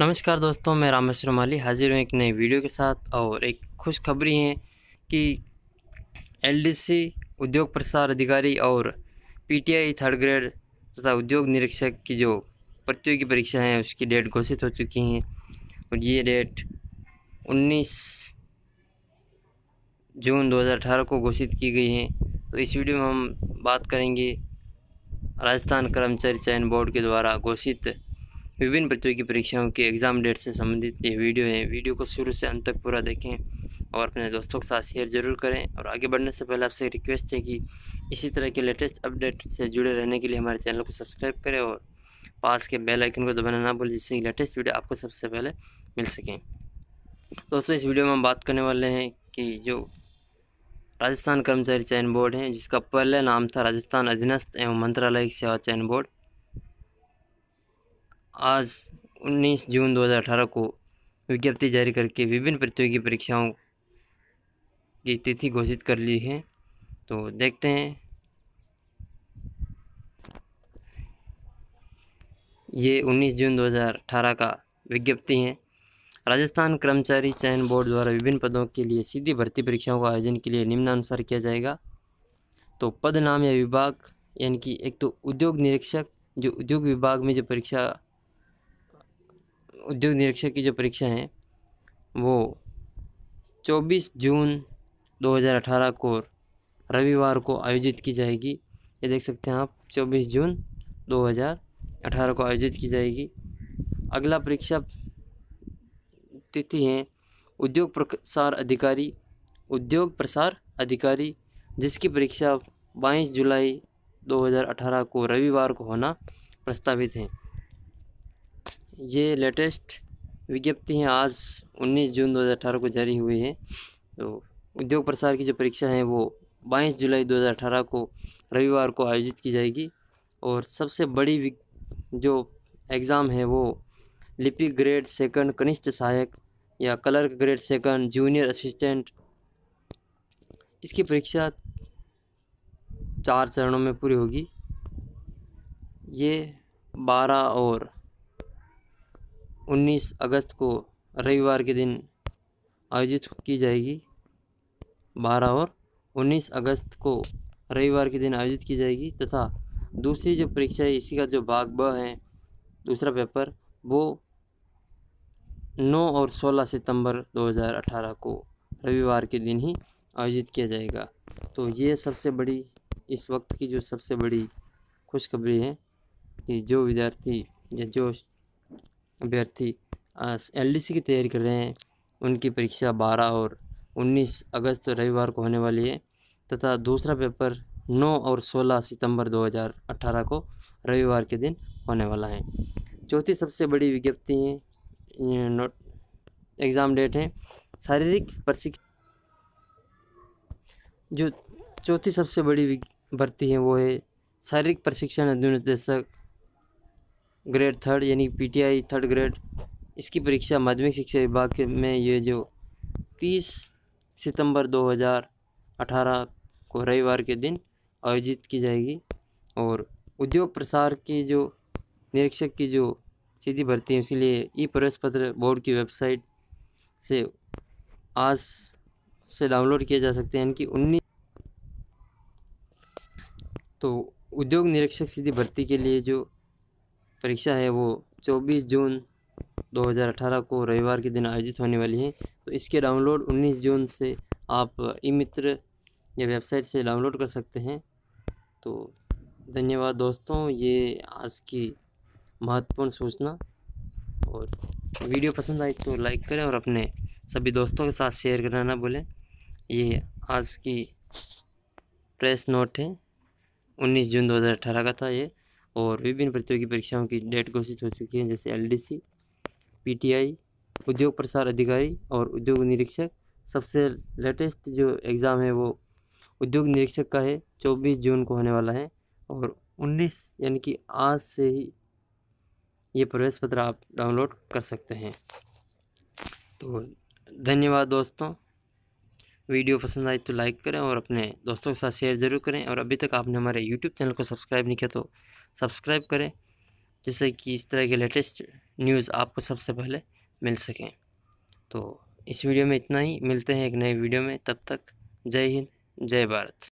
नमस्कार दोस्तों, मैं रामेश्वर माली हाजिर हूँ एक नई वीडियो के साथ और एक खुशखबरी है कि एलडीसी उद्योग प्रसार अधिकारी और पीटीआई थर्ड ग्रेड तथा उद्योग निरीक्षक की जो प्रतियोगी परीक्षा है, उसकी डेट घोषित हो चुकी हैं और ये डेट 19 जून 2018 को घोषित की गई है। तो इस वीडियो में हम बात करेंगे राजस्थान कर्मचारी चयन बोर्ड के द्वारा घोषित विभिन्न प्रतियोगी परीक्षाओं के एग्ज़ाम डेट से संबंधित ये वीडियो है। वीडियो को शुरू से अंत तक पूरा देखें और अपने दोस्तों के साथ शेयर ज़रूर करें। और आगे बढ़ने से पहले आपसे रिक्वेस्ट है कि इसी तरह के लेटेस्ट अपडेट से जुड़े रहने के लिए हमारे चैनल को सब्सक्राइब करें और पास के बेल आइकन को दबाना ना भूलें, जिससे लेटेस्ट वीडियो आपको सबसे पहले मिल सकें। दोस्तों, इस वीडियो में हम बात करने वाले हैं कि जो राजस्थान कर्मचारी चयन बोर्ड है, जिसका पहले नाम था राजस्थान अधीनस्थ एवं मंत्रालय सेवा चयन बोर्ड आज 19 जून 2018 को विज्ञप्ति जारी करके विभिन्न प्रतियोगी परीक्षाओं की तिथि घोषित कर ली है। तो देखते हैं। ये 19 जून 2018 का विज्ञप्ति है। राजस्थान कर्मचारी चयन बोर्ड द्वारा विभिन्न पदों के लिए सीधी भर्ती परीक्षाओं का आयोजन के लिए निम्नानुसार किया जाएगा। तो पद, नाम या विभाग, यानी कि एक तो उद्योग निरीक्षक, जो उद्योग विभाग में जो परीक्षा उद्योग निरीक्षक की जो परीक्षा है, वो 24 जून 2018 को रविवार को आयोजित की जाएगी। ये देख सकते हैं आप 24 जून 2018 को आयोजित की जाएगी। अगला परीक्षा तिथि है उद्योग प्रसार अधिकारी, उद्योग प्रसार अधिकारी, जिसकी परीक्षा 22 जुलाई 2018 को रविवार को होना प्रस्तावित है। ये लेटेस्ट विज्ञप्ति है, आज 19 जून 2018 को जारी हुई है। तो उद्योग प्रसार की जो परीक्षा है, वो 22 जुलाई 2018 को रविवार को आयोजित की जाएगी। और सबसे बड़ी जो एग्ज़ाम है, वो लिपि ग्रेड सेकंड कनिष्ठ सहायक या clerk grade second junior assistant. इसकी परीक्षा चार चरणों में पूरी होगी। ये बारह और 19 अगस्त को रविवार के दिन आयोजित की जाएगी। 12 और 19 अगस्त को रविवार के दिन आयोजित की जाएगी तथा दूसरी जो परीक्षा है, इसी का जो भाग ब है, दूसरा पेपर, वो 9 और 16 सितंबर 2018 को रविवार के दिन ही आयोजित किया जाएगा। तो ये सबसे बड़ी, इस वक्त की जो सबसे बड़ी खुशखबरी है कि जो विद्यार्थी या जो अभ्यर्थी एल की तैयारी कर रहे हैं। उनकी परीक्षा 12 और 19 अगस्त रविवार को होने वाली है तथा दूसरा पेपर 9 और 16 सितंबर 2018 को रविवार के दिन होने वाला है। चौथी सबसे बड़ी विज्ञप्ति है नोट एग्ज़ाम डेट है। शारीरिक प्रशिक्षण जो चौथी सबसे बड़ी भर्ती है वो है शारीरिक प्रशिक्षण अनुदेशक ग्रेड थर्ड यानी पीटीआई थर्ड ग्रेड इसकी परीक्षा माध्यमिक शिक्षा विभाग में ये जो तीस सितंबर 2018 को रविवार के दिन आयोजित की जाएगी और उद्योग प्रसार की जो निरीक्षक की जो सीधी भर्ती है उसके लिए ई प्रवेश पत्र बोर्ड की वेबसाइट से आज से डाउनलोड किए जा सकते हैं इनकी उन्नीस तो उद्योग निरीक्षक सीधी भर्ती के लिए जो परीक्षा है वो 24 जून 2018 को रविवार के दिन आयोजित होने वाली है। तो इसके डाउनलोड 19 जून से आप ई मित्र या वेबसाइट से डाउनलोड कर सकते हैं। तो धन्यवाद दोस्तों, ये आज की महत्वपूर्ण सूचना। और वीडियो पसंद आई तो लाइक करें और अपने सभी दोस्तों के साथ शेयर करना ना भूलें। ये आज की प्रेस नोट है। 19 जून 2018 का था ये। और विभिन्न प्रतियोगी परीक्षाओं की डेट घोषित हो चुकी है जैसे एलडीसी, पीटीआई, उद्योग प्रसार अधिकारी और उद्योग निरीक्षक। सबसे लेटेस्ट जो एग्ज़ाम है वो उद्योग निरीक्षक का है चौबीस जून को होने वाला है और उन्नीस यानी कि आज से ही ये प्रवेश पत्र आप डाउनलोड कर सकते हैं। तो धन्यवाद दोस्तों। वीडियो पसंद आई तो लाइक करें और अपने दोस्तों के साथ शेयर ज़रूर करें और अभी तक आपने हमारे यूट्यूब चैनल को सब्सक्राइब नहीं किया तो सब्सक्राइब करें, जिससे कि इस तरह के लेटेस्ट न्यूज़ आपको सबसे पहले मिल सकें। तो इस वीडियो में इतना ही, मिलते हैं एक नए वीडियो में, तब तक जय हिंद, जय भारत।